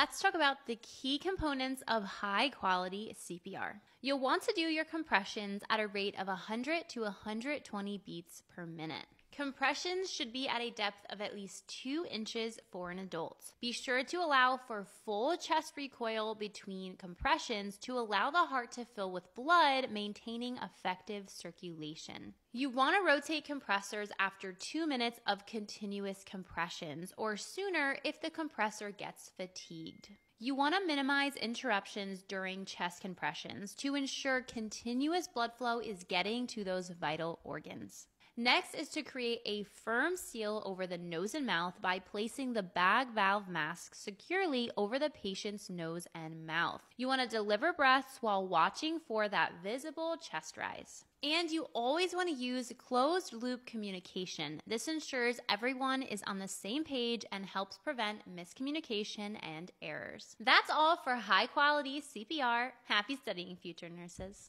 Let's talk about the key components of high quality CPR. You'll want to do your compressions at a rate of 100 to 120 beats per minute. Compressions should be at a depth of at least 2 inches for an adult. Be sure to allow for full chest recoil between compressions to allow the heart to fill with blood, maintaining effective circulation. You want to rotate compressors after 2 minutes of continuous compressions or sooner if the compressor gets fatigued. You want to minimize interruptions during chest compressions to ensure continuous blood flow is getting to those vital organs. Next is to create a firm seal over the nose and mouth by placing the bag valve mask securely over the patient's nose and mouth. You want to deliver breaths while watching for that visible chest rise. And you always want to use closed loop communication. This ensures everyone is on the same page and helps prevent miscommunication and errors. That's all for high quality CPR. Happy studying, future nurses.